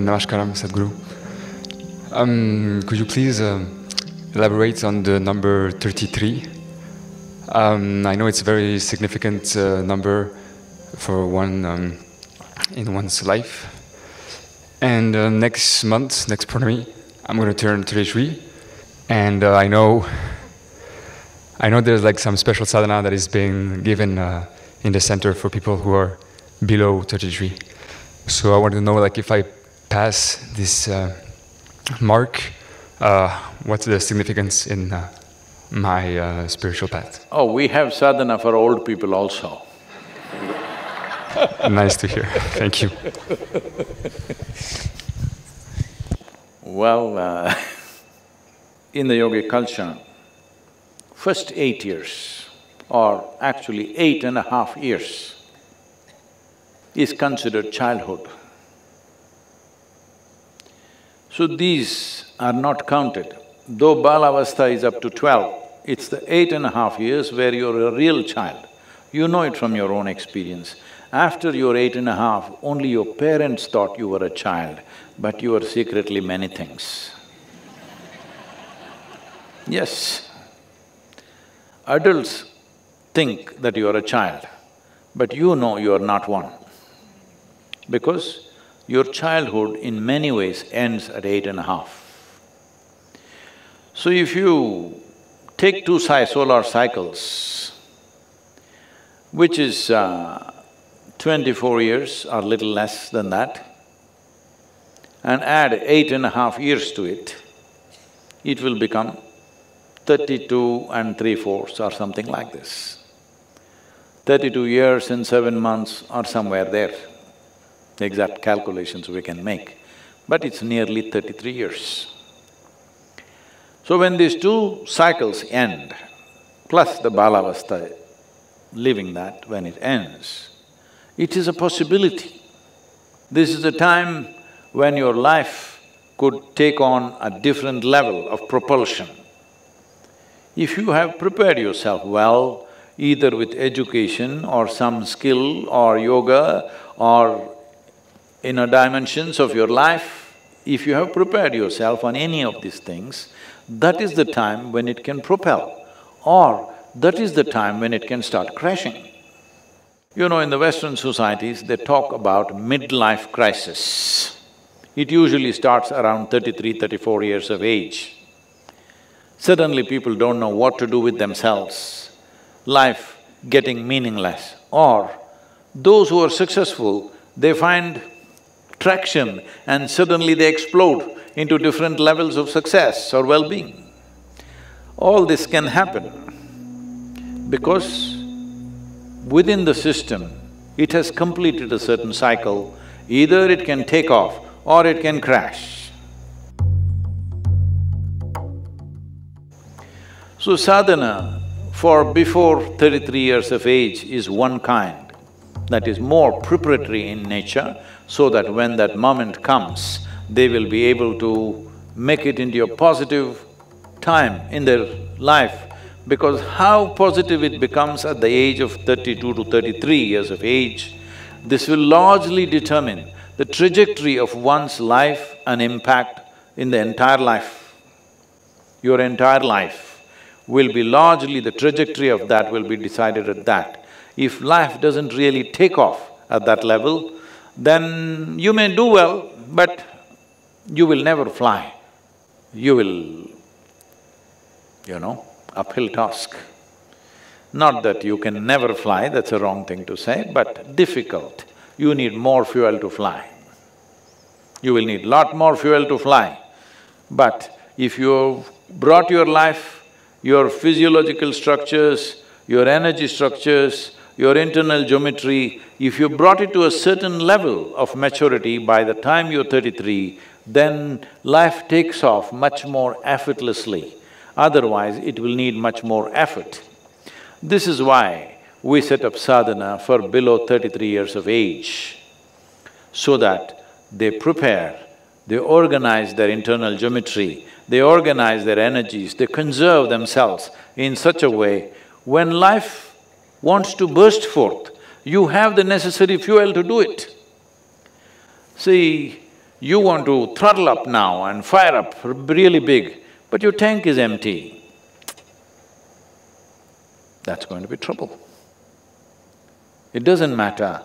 Namaskaram, Sadhguru. Um, could you please uh, elaborate on the number 33? Um, I know it's a very significant uh, number for one um, in one's life. And uh, next month, next Purnima, I'm going to turn 33. And uh, I know I know there's like some special sadhana that is being given uh, in the center for people who are below 33. So I want to know, like, if I pass this uh, mark, uh, what's the significance in uh, my uh, spiritual path? Oh, we have sadhana for old people also. nice to hear. Thank you. Well, uh, in the yogic culture, first eight years, or actually eight and a half years, is considered childhood. So these are not counted. Though Balavastha is up to twelve, it's the eight and a half years where you're a real child. You know it from your own experience. After you're eight and a half, only your parents thought you were a child, but you were secretly many things. Yes. Adults think that you are a child, but you know you are not one. Because your childhood in many ways ends at eight and a half. So if you take two solar cycles, which is uh, twenty-four years or little less than that, and add eight and a half years to it, it will become thirty-two and three-fourths or something like this. Thirty-two years and seven months or somewhere there, exact calculations we can make, but it's nearly thirty-three years. So when these two cycles end, plus the balavastha, leaving that when it ends, it is a possibility. This is a time when your life could take on a different level of propulsion. If you have prepared yourself well, either with education or some skill or yoga or inner dimensions of your life, if you have prepared yourself on any of these things, that is the time when it can propel, or that is the time when it can start crashing. You know, in the Western societies, they talk about midlife crisis. It usually starts around 33, 34 years of age. Suddenly people don't know what to do with themselves, life getting meaningless. Or those who are successful, they find traction and suddenly they explode into different levels of success or well-being. All this can happen because within the system, it has completed a certain cycle, either it can take off or it can crash. So sadhana for before thirty-three years of age is one kind, that is more preparatory in nature, so that when that moment comes, they will be able to make it into a positive time in their life because how positive it becomes at the age of thirty-two to thirty-three years of age, this will largely determine the trajectory of one's life and impact in the entire life. Your entire life will be largely, the trajectory of that will be decided at that. If life doesn't really take off at that level, then you may do well, but you will never fly. You will, you know, uphill task. Not that you can never fly, that's a wrong thing to say, but difficult. You need more fuel to fly. You will need lot more fuel to fly. But if you've brought your life, your physiological structures, your energy structures, your internal geometry, if you brought it to a certain level of maturity by the time you're thirty-three, then life takes off much more effortlessly. Otherwise, it will need much more effort. This is why we set up sadhana for below thirty-three years of age, so that they prepare, they organize their internal geometry, they organize their energies, they conserve themselves in such a way, when life wants to burst forth, you have the necessary fuel to do it. See, You want to throttle up now and fire up really big, but your tank is empty. That's going to be trouble. It doesn't matter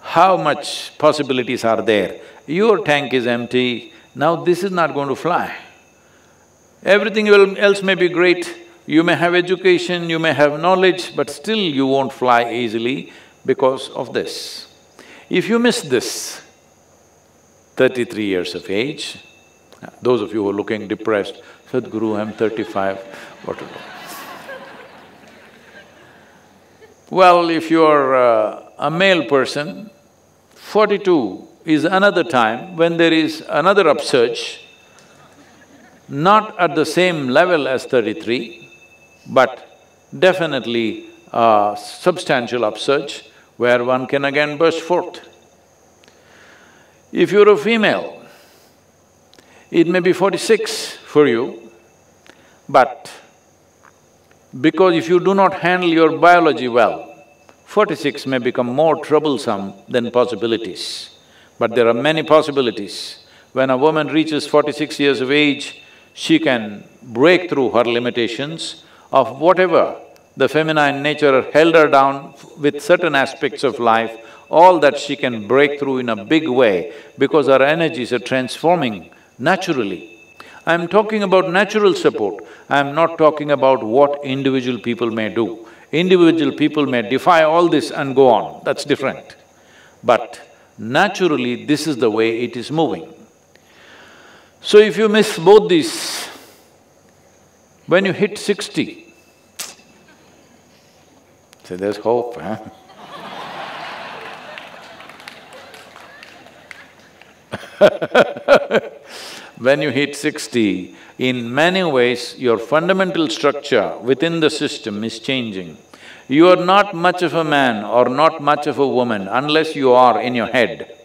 how much possibilities are there. Your tank is empty, now this is not going to fly. Everything else may be great, you may have education, you may have knowledge, but still you won't fly easily because of this. If you miss this, thirty-three years of age, those of you who are looking depressed, Sadhguru, I'm thirty-five, whatever. Well, if you're uh, a male person, forty-two is another time when there is another upsurge, not at the same level as thirty-three, but definitely a substantial upsurge where one can again burst forth. If you're a female, it may be forty-six for you, but because if you do not handle your biology well, forty-six may become more troublesome than possibilities. But there are many possibilities. When a woman reaches forty-six years of age, she can break through her limitations of whatever the feminine nature held her down with certain aspects of life, all that she can break through in a big way because her energies are transforming naturally. I'm talking about natural support, I'm not talking about what individual people may do. Individual people may defy all this and go on, that's different. But naturally, this is the way it is moving. So if you miss both these, when you hit sixty, say there's hope, huh? when you hit sixty, in many ways your fundamental structure within the system is changing. You are not much of a man or not much of a woman unless you are in your head.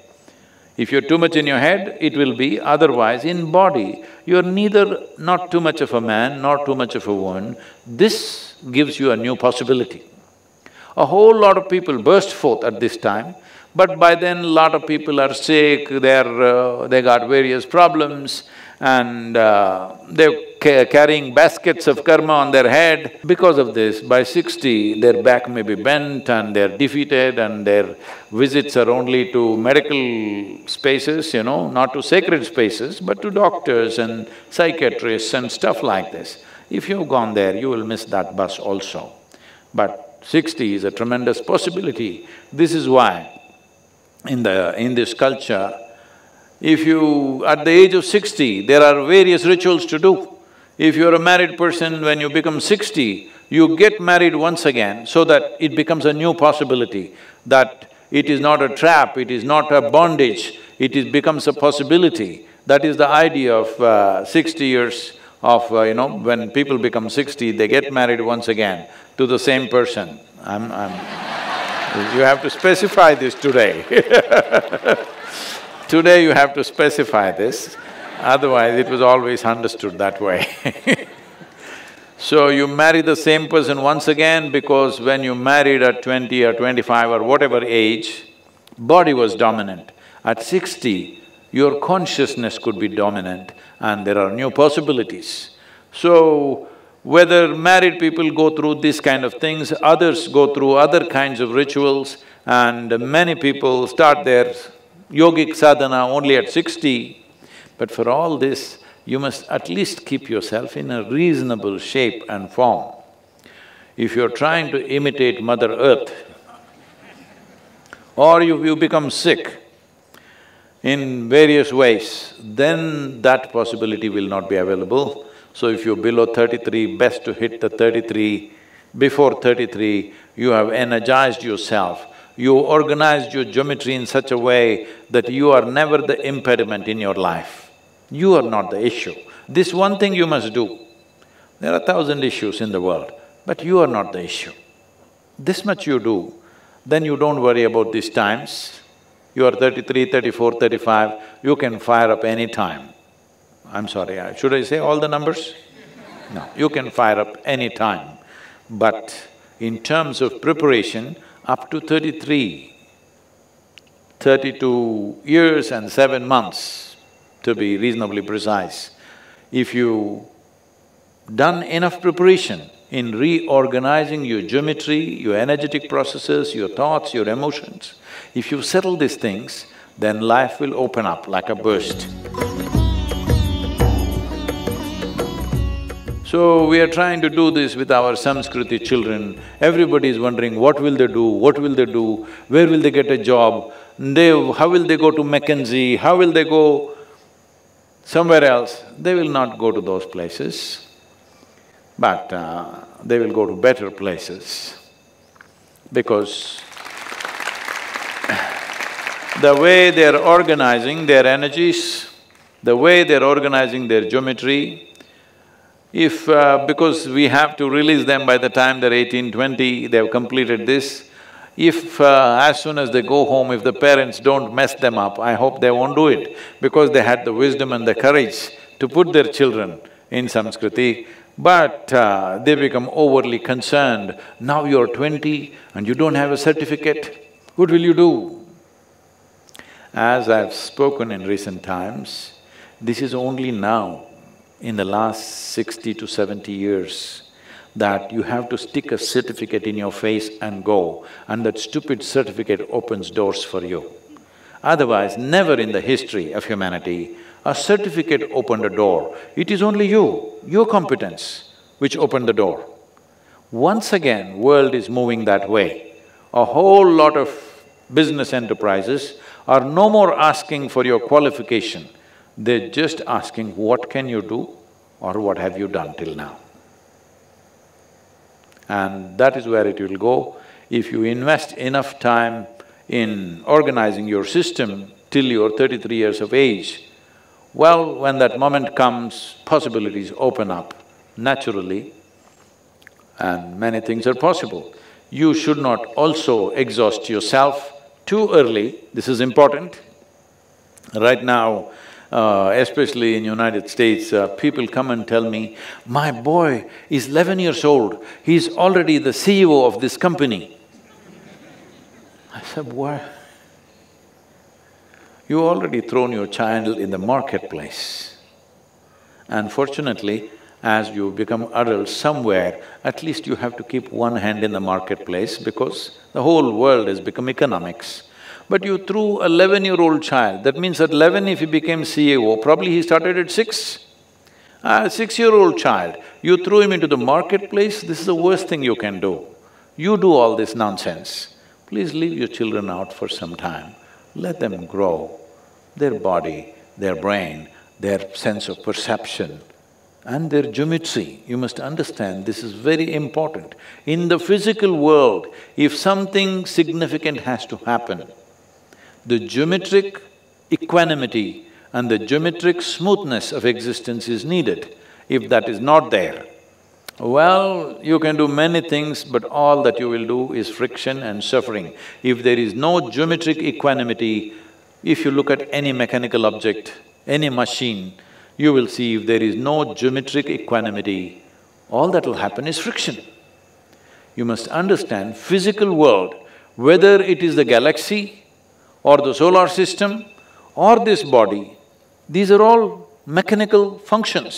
If you're too much in your head, it will be, otherwise in body, you're neither not too much of a man nor too much of a woman. This gives you a new possibility. A whole lot of people burst forth at this time, but by then lot of people are sick, they're… Uh, they got various problems and uh, they're ca carrying baskets of karma on their head. Because of this, by sixty, their back may be bent and they're defeated and their visits are only to medical spaces, you know, not to sacred spaces, but to doctors and psychiatrists and stuff like this. If you've gone there, you will miss that bus also. But sixty is a tremendous possibility. This is why in the… in this culture, if you… at the age of sixty, there are various rituals to do. If you're a married person, when you become sixty, you get married once again so that it becomes a new possibility, that it is not a trap, it is not a bondage, it is… becomes a possibility. That is the idea of uh, sixty years of, uh, you know, when people become sixty, they get married once again to the same person. I'm… I'm… you have to specify this today Today you have to specify this, otherwise it was always understood that way So you marry the same person once again because when you married at twenty or twenty-five or whatever age, body was dominant. At sixty, your consciousness could be dominant and there are new possibilities. So, whether married people go through these kind of things, others go through other kinds of rituals and many people start their yogic sadhana only at sixty, but for all this, you must at least keep yourself in a reasonable shape and form. If you're trying to imitate Mother Earth, or you, you become sick in various ways, then that possibility will not be available. So if you're below thirty-three, best to hit the thirty-three. Before thirty-three, you have energized yourself you organized your geometry in such a way that you are never the impediment in your life. You are not the issue. This one thing you must do. There are thousand issues in the world, but you are not the issue. This much you do, then you don't worry about these times. You are thirty-three, thirty-four, thirty-five, you can fire up any time. I'm sorry, should I say all the numbers? No, you can fire up any time. But in terms of preparation, up to thirty-three, thirty-two years and seven months, to be reasonably precise. If you done enough preparation in reorganizing your geometry, your energetic processes, your thoughts, your emotions, if you settle these things, then life will open up like a burst. So, we are trying to do this with our Samskriti children. Everybody is wondering what will they do, what will they do, where will they get a job, they… how will they go to McKinsey, how will they go somewhere else? They will not go to those places, but uh, they will go to better places because the way they're organizing their energies, the way they're organizing their geometry, if… Uh, because we have to release them by the time they're eighteen, twenty, they've completed this, if uh, as soon as they go home, if the parents don't mess them up, I hope they won't do it because they had the wisdom and the courage to put their children in Samskriti, but uh, they become overly concerned. Now you're twenty and you don't have a certificate, what will you do? As I've spoken in recent times, this is only now in the last sixty to seventy years that you have to stick a certificate in your face and go, and that stupid certificate opens doors for you. Otherwise, never in the history of humanity, a certificate opened a door. It is only you, your competence, which opened the door. Once again, world is moving that way. A whole lot of business enterprises are no more asking for your qualification, they're just asking what can you do or what have you done till now. And that is where it will go. If you invest enough time in organizing your system till you're thirty-three years of age, well, when that moment comes, possibilities open up naturally and many things are possible. You should not also exhaust yourself too early, this is important. Right now, uh, especially in United States, uh, people come and tell me, my boy is eleven years old, he's already the CEO of this company. I said, why? You already thrown your child in the marketplace. Unfortunately, as you become adults somewhere, at least you have to keep one hand in the marketplace because the whole world has become economics. But you threw a eleven-year-old child, that means at eleven if he became CEO, probably he started at six. Ah, a six-year-old child, you threw him into the marketplace, this is the worst thing you can do. You do all this nonsense. Please leave your children out for some time, let them grow, their body, their brain, their sense of perception and their geometry. You must understand, this is very important. In the physical world, if something significant has to happen, the geometric equanimity and the geometric smoothness of existence is needed. If that is not there, well, you can do many things, but all that you will do is friction and suffering. If there is no geometric equanimity, if you look at any mechanical object, any machine, you will see if there is no geometric equanimity, all that will happen is friction. You must understand physical world, whether it is the galaxy or the solar system or this body, these are all mechanical functions.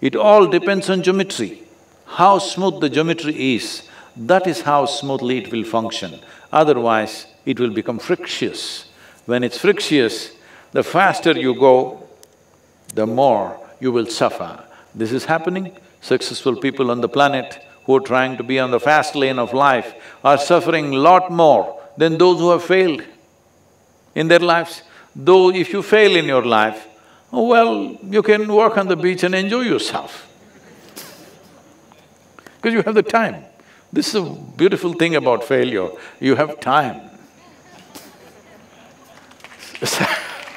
It all depends on geometry. How smooth the geometry is, that is how smoothly it will function. Otherwise, it will become frictious. When it's frictious, the faster you go, the more you will suffer. This is happening. Successful people on the planet who are trying to be on the fast lane of life are suffering lot more than those who have failed in their lives. Though if you fail in your life, oh well, you can walk on the beach and enjoy yourself because you have the time. This is a beautiful thing about failure, you have time.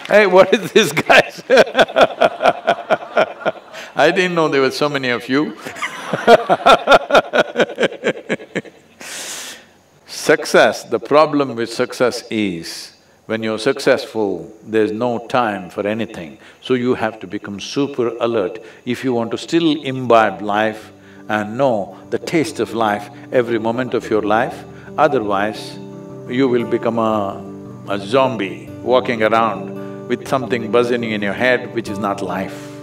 hey, what is this guys? I didn't know there were so many of you Success, the problem with success is, when you're successful, there's no time for anything. So you have to become super alert if you want to still imbibe life and know the taste of life every moment of your life. Otherwise, you will become a, a zombie walking around with something buzzing in your head which is not life.